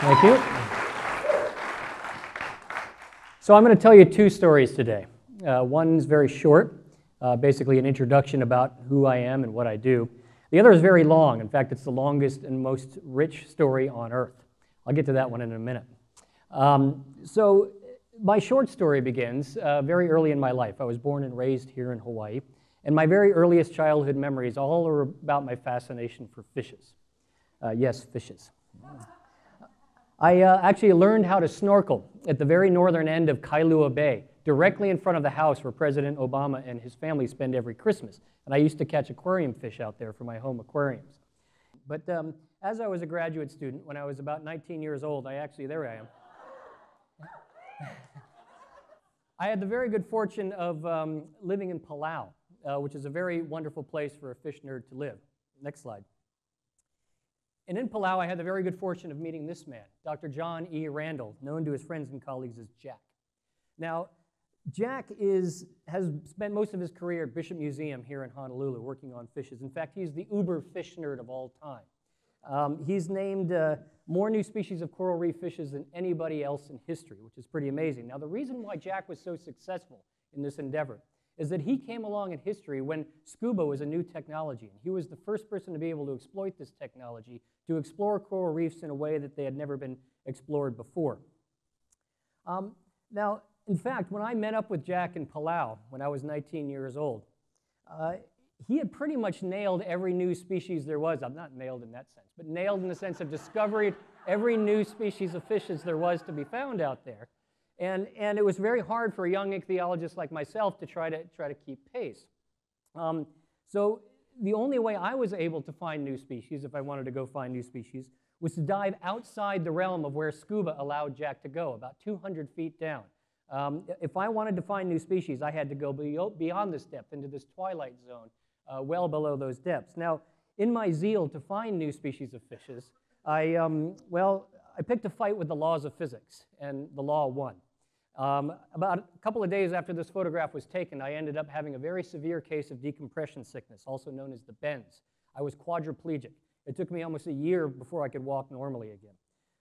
Thank you. So I'm going to tell you two stories today. Uh, one's very short, uh, basically an introduction about who I am and what I do. The other is very long. In fact, it's the longest and most rich story on earth. I'll get to that one in a minute. Um, so my short story begins uh, very early in my life. I was born and raised here in Hawaii, and my very earliest childhood memories all are about my fascination for fishes. Uh, yes, fishes. I uh, actually learned how to snorkel at the very northern end of Kailua Bay, directly in front of the house where President Obama and his family spend every Christmas. And I used to catch aquarium fish out there for my home aquariums. But um, as I was a graduate student, when I was about 19 years old, I actually, there I am. I had the very good fortune of um, living in Palau, uh, which is a very wonderful place for a fish nerd to live. Next slide. And in Palau, I had the very good fortune of meeting this man, Dr. John E. Randall, known to his friends and colleagues as Jack. Now, Jack is, has spent most of his career at Bishop Museum here in Honolulu working on fishes. In fact, he's the uber fish nerd of all time. Um, he's named uh, more new species of coral reef fishes than anybody else in history, which is pretty amazing. Now, the reason why Jack was so successful in this endeavor is that he came along in history when scuba was a new technology. And he was the first person to be able to exploit this technology to explore coral reefs in a way that they had never been explored before. Um, now, in fact, when I met up with Jack in Palau when I was 19 years old, uh, he had pretty much nailed every new species there was. I'm not nailed in that sense, but nailed in the sense of discovering every new species of fishes there was to be found out there. And, and it was very hard for a young ichthyologist like myself to try to, try to keep pace. Um, so the only way I was able to find new species, if I wanted to go find new species, was to dive outside the realm of where scuba allowed Jack to go, about 200 feet down. Um, if I wanted to find new species, I had to go beyond this depth into this twilight zone, uh, well below those depths. Now, in my zeal to find new species of fishes, I, um, well, I picked a fight with the laws of physics, and the law won. Um, about a couple of days after this photograph was taken, I ended up having a very severe case of decompression sickness, also known as the bends. I was quadriplegic. It took me almost a year before I could walk normally again.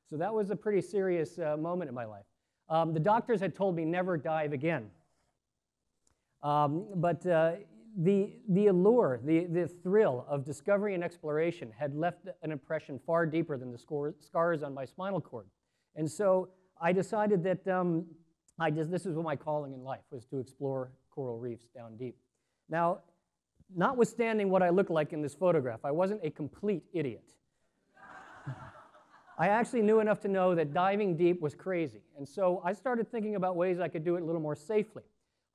So that was a pretty serious uh, moment in my life. Um, the doctors had told me never dive again. Um, but uh, the, the allure, the, the thrill of discovery and exploration had left an impression far deeper than the scars on my spinal cord. And so I decided that um, I just, this is what my calling in life was to explore coral reefs down deep. Now, notwithstanding what I look like in this photograph, I wasn't a complete idiot. I actually knew enough to know that diving deep was crazy. And so I started thinking about ways I could do it a little more safely.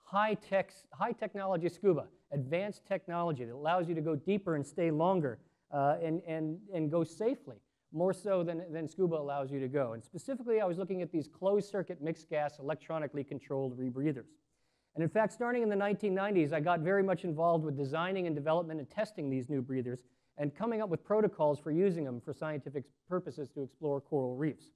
High, tech, high technology scuba, advanced technology that allows you to go deeper and stay longer uh, and, and, and go safely more so than, than scuba allows you to go. And specifically, I was looking at these closed circuit mixed gas electronically controlled rebreathers. And in fact, starting in the 1990s, I got very much involved with designing and development and testing these new breathers and coming up with protocols for using them for scientific purposes to explore coral reefs.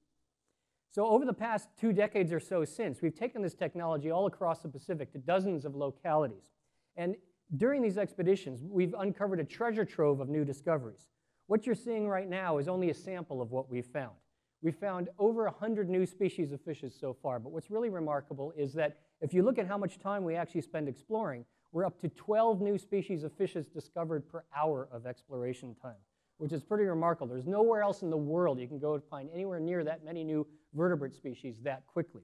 So over the past two decades or so since, we've taken this technology all across the Pacific to dozens of localities. And during these expeditions, we've uncovered a treasure trove of new discoveries. What you're seeing right now is only a sample of what we've found. We've found over 100 new species of fishes so far, but what's really remarkable is that if you look at how much time we actually spend exploring, we're up to 12 new species of fishes discovered per hour of exploration time, which is pretty remarkable. There's nowhere else in the world you can go to find anywhere near that many new vertebrate species that quickly.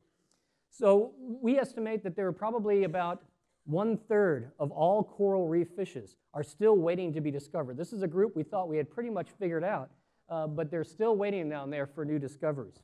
So we estimate that there are probably about one third of all coral reef fishes are still waiting to be discovered. This is a group we thought we had pretty much figured out, uh, but they're still waiting down there for new discoveries.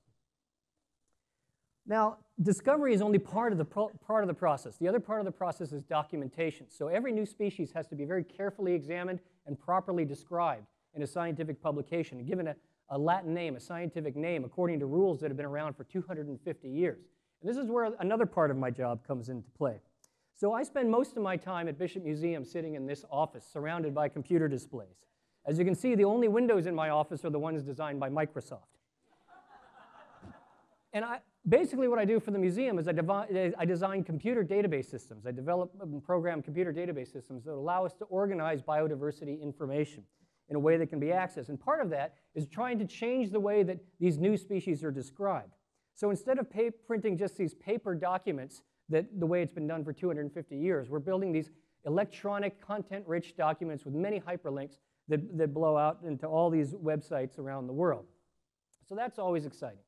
Now, discovery is only part of, the part of the process. The other part of the process is documentation. So every new species has to be very carefully examined and properly described in a scientific publication and given a, a Latin name, a scientific name, according to rules that have been around for 250 years. And this is where another part of my job comes into play. So I spend most of my time at Bishop Museum sitting in this office surrounded by computer displays. As you can see, the only windows in my office are the ones designed by Microsoft. and I, basically what I do for the museum is I, I design computer database systems. I develop and program computer database systems that allow us to organize biodiversity information in a way that can be accessed. And part of that is trying to change the way that these new species are described. So instead of printing just these paper documents that the way it's been done for 250 years, we're building these electronic content-rich documents with many hyperlinks that, that blow out into all these websites around the world. So that's always exciting.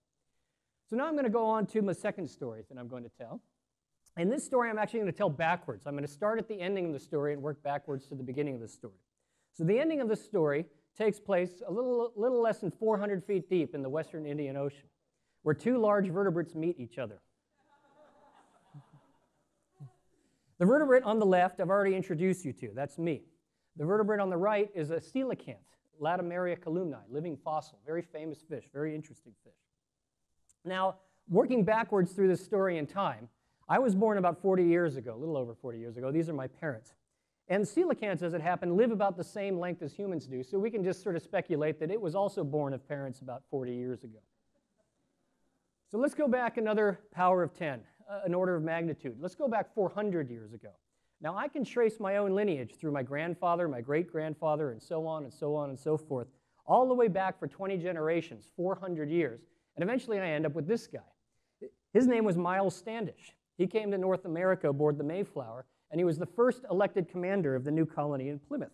So now I'm going to go on to my second story that I'm going to tell. And this story I'm actually going to tell backwards. I'm going to start at the ending of the story and work backwards to the beginning of the story. So the ending of the story takes place a little, little less than 400 feet deep in the western Indian Ocean, where two large vertebrates meet each other. the vertebrate on the left, I've already introduced you to. That's me. The vertebrate on the right is a coelacanth, Latimeria chalumnae, living fossil, very famous fish, very interesting fish. Now, working backwards through this story in time, I was born about 40 years ago, a little over 40 years ago. These are my parents. And coelacanths, as it happened, live about the same length as humans do, so we can just sort of speculate that it was also born of parents about 40 years ago. So let's go back another power of 10, uh, an order of magnitude. Let's go back 400 years ago. Now, I can trace my own lineage through my grandfather, my great grandfather, and so on and so on and so forth, all the way back for 20 generations, 400 years. And eventually I end up with this guy. His name was Miles Standish. He came to North America aboard the Mayflower, and he was the first elected commander of the new colony in Plymouth.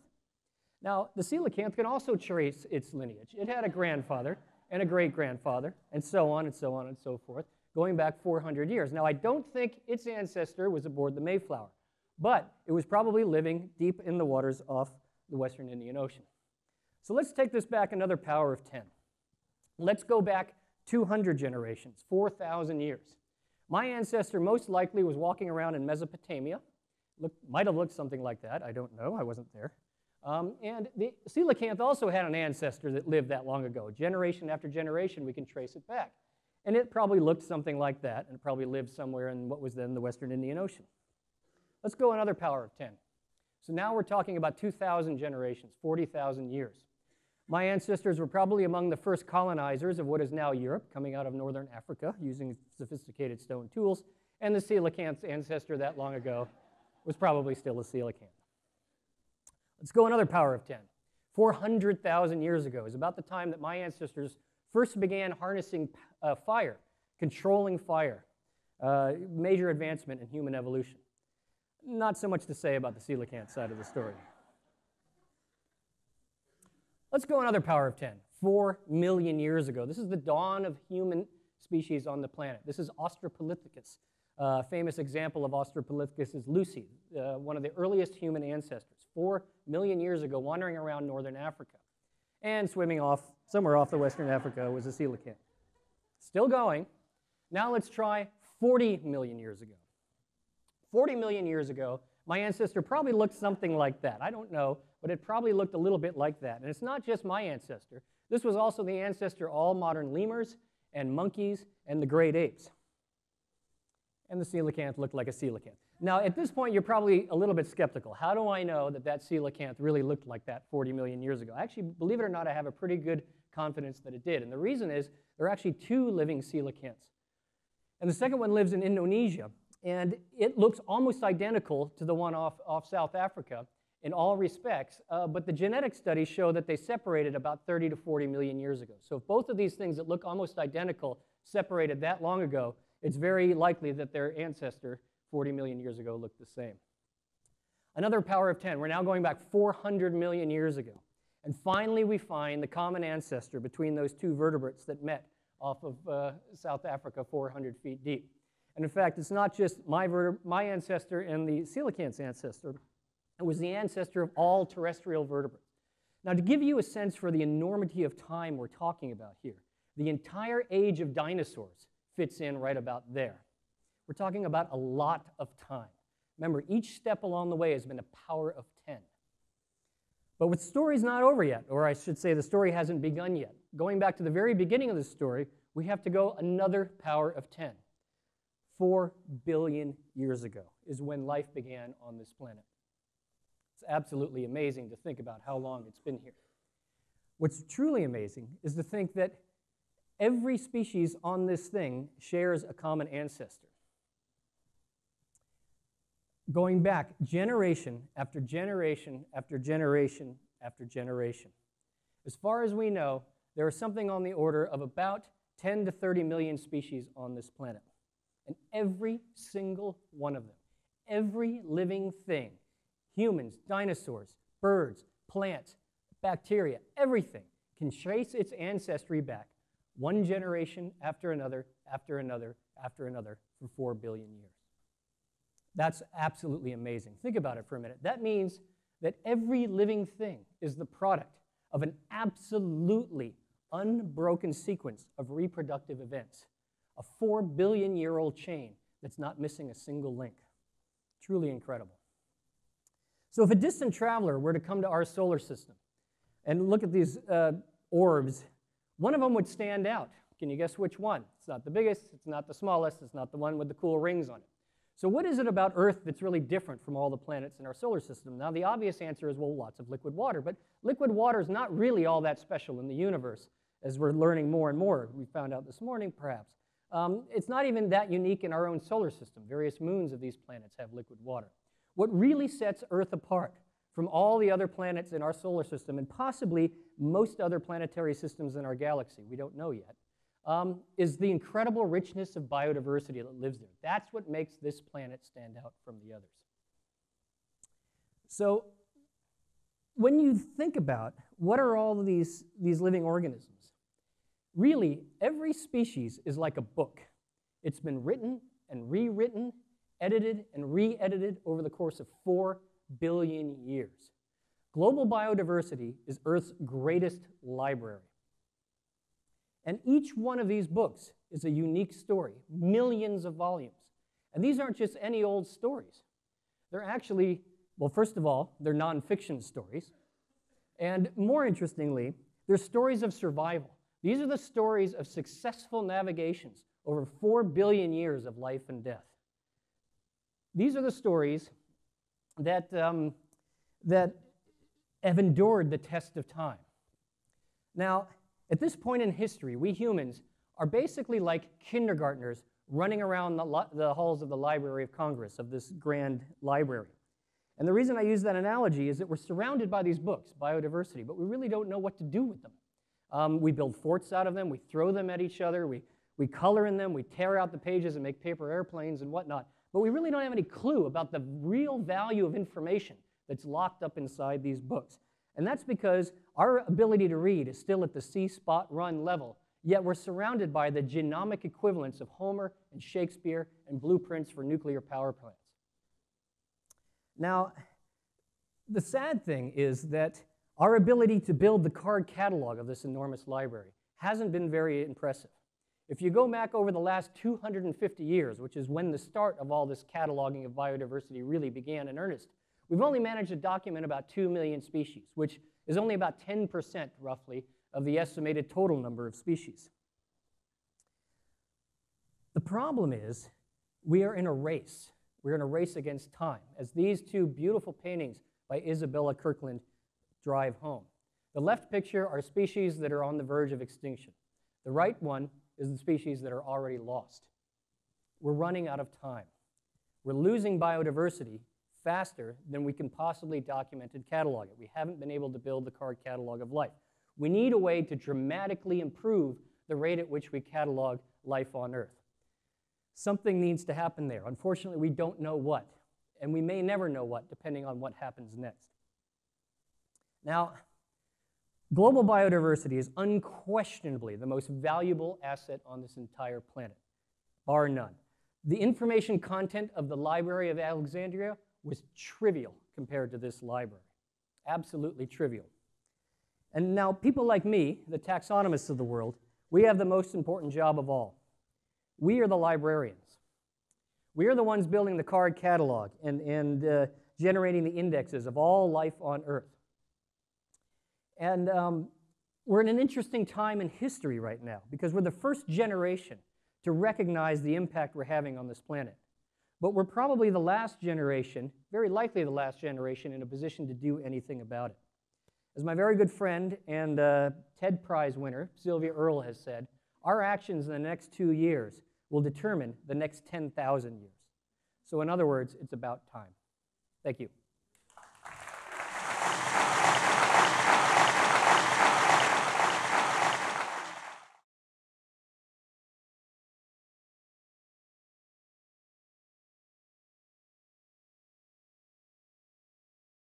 Now, the coelacanth can also trace its lineage. It had a grandfather and a great grandfather, and so on and so on and so forth, going back 400 years. Now, I don't think its ancestor was aboard the Mayflower, but it was probably living deep in the waters off the western Indian Ocean. So let's take this back another power of 10. Let's go back 200 generations, 4,000 years. My ancestor most likely was walking around in Mesopotamia. Look, might have looked something like that. I don't know. I wasn't there. Um, and the coelacanth also had an ancestor that lived that long ago. Generation after generation, we can trace it back. And it probably looked something like that, and probably lived somewhere in what was then the Western Indian Ocean. Let's go another power of 10. So now we're talking about 2,000 generations, 40,000 years. My ancestors were probably among the first colonizers of what is now Europe, coming out of northern Africa using sophisticated stone tools, and the coelacanth's ancestor that long ago was probably still a coelacanth. Let's go another power of 10. 400,000 years ago is about the time that my ancestors first began harnessing uh, fire, controlling fire, uh, major advancement in human evolution. Not so much to say about the coelacanth side of the story. Let's go another power of 10. Four million years ago. This is the dawn of human species on the planet. This is Australopithecus. A uh, famous example of Australopithecus is Lucy, uh, one of the earliest human ancestors, four million years ago, wandering around northern Africa. And swimming off, somewhere off the western Africa, was a coelacanth. Still going. Now let's try 40 million years ago. 40 million years ago, my ancestor probably looked something like that. I don't know, but it probably looked a little bit like that. And it's not just my ancestor. This was also the ancestor of all modern lemurs and monkeys and the great apes. And the coelacanth looked like a coelacanth. Now, at this point, you're probably a little bit skeptical. How do I know that that coelacanth really looked like that 40 million years ago? Actually, believe it or not, I have a pretty good confidence that it did. And the reason is there are actually two living coelacanths. And the second one lives in Indonesia. And it looks almost identical to the one off, off South Africa in all respects, uh, but the genetic studies show that they separated about 30 to 40 million years ago. So if both of these things that look almost identical separated that long ago, it's very likely that their ancestor 40 million years ago looked the same. Another power of 10, we're now going back 400 million years ago. And finally, we find the common ancestor between those two vertebrates that met off of uh, South Africa 400 feet deep. And in fact, it's not just my, my ancestor and the coelacanth's ancestor, it was the ancestor of all terrestrial vertebrates. Now, to give you a sense for the enormity of time we're talking about here, the entire age of dinosaurs fits in right about there. We're talking about a lot of time. Remember, each step along the way has been a power of 10. But the story's not over yet, or I should say the story hasn't begun yet. Going back to the very beginning of the story, we have to go another power of 10. Four billion years ago is when life began on this planet. It's absolutely amazing to think about how long it's been here. What's truly amazing is to think that every species on this thing shares a common ancestor. Going back generation after generation after generation after generation. As far as we know, there are something on the order of about 10 to 30 million species on this planet. And every single one of them, every living thing, humans, dinosaurs, birds, plants, bacteria, everything can trace its ancestry back one generation after another, after another, after another for 4 billion years. That's absolutely amazing. Think about it for a minute. That means that every living thing is the product of an absolutely unbroken sequence of reproductive events, a 4 billion year old chain that's not missing a single link. Truly incredible. So, if a distant traveler were to come to our solar system and look at these uh, orbs, one of them would stand out. Can you guess which one? It's not the biggest, it's not the smallest, it's not the one with the cool rings on it. So, what is it about Earth that's really different from all the planets in our solar system? Now, the obvious answer is well, lots of liquid water, but liquid water is not really all that special in the universe, as we're learning more and more. We found out this morning, perhaps. Um, it's not even that unique in our own solar system. Various moons of these planets have liquid water. What really sets Earth apart from all the other planets in our solar system and possibly most other planetary systems in our galaxy, we don't know yet, um, is the incredible richness of biodiversity that lives there. That's what makes this planet stand out from the others. So, when you think about what are all these, these living organisms, really, every species is like a book. It's been written and rewritten edited and re edited over the course of 4 billion years. Global biodiversity is Earth's greatest library. And each one of these books is a unique story, millions of volumes. And these aren't just any old stories. They're actually, well, first of all, they're nonfiction stories. And more interestingly, they're stories of survival. These are the stories of successful navigations over 4 billion years of life and death. These are the stories that, um, that have endured the test of time. Now, at this point in history, we humans are basically like kindergartners running around the, the, halls of the Library of Congress, of this grand library. And the reason I use that analogy is that we're surrounded by these books, biodiversity, but we really don't know what to do with them. Um, we build forts out of them, we throw them at each other, we, we color in them, we tear out the pages and make paper airplanes and whatnot. But we really don't have any clue about the real value of information that's locked up inside these books. And that's because our ability to read is still at the See Spot Run level, yet we're surrounded by the genomic equivalents of Homer and Shakespeare and blueprints for nuclear power plants. Now, the sad thing is that our ability to build the card catalog of this enormous library hasn't been very impressive. If you go back over the last 250 years, which is when the start of all this cataloging of biodiversity really began in earnest, we've only managed to document about 2 million species, which is only about 10% roughly of the estimated total number of species. The problem is we are in a race. We're in a race against time, as these two beautiful paintings by Isabella Kirkland drive home. The left picture are species that are on the verge of extinction. The right one is the species that are already lost. We're running out of time. We're losing biodiversity faster than we can possibly document and catalog it. We haven't been able to build the card catalog of life. We need a way to dramatically improve the rate at which we catalog life on Earth. Something needs to happen there. Unfortunately, we don't know what, and we may never know what, depending on what happens next. Now, Global biodiversity is unquestionably the most valuable asset on this entire planet, bar none. The information content of the Library of Alexandria was trivial compared to this library. Absolutely trivial. And now, people like me, the taxonomists of the world, we have the most important job of all. We are the librarians. We are the ones building the card catalog and, and uh, generating the indexes of all life on Earth. And um, we're in an interesting time in history right now because we're the first generation to recognize the impact we're having on this planet. But we're probably the last generation, very likely the last generation, in a position to do anything about it. As my very good friend and uh, TED Prize winner, Sylvia Earle, has said, our actions in the next two years will determine the next 10,000 years. So, in other words, it's about time. Thank you.